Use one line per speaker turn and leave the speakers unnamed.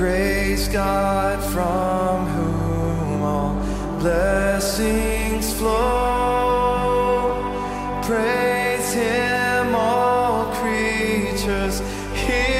Praise God from whom all blessings flow. Praise Him, all creatures here.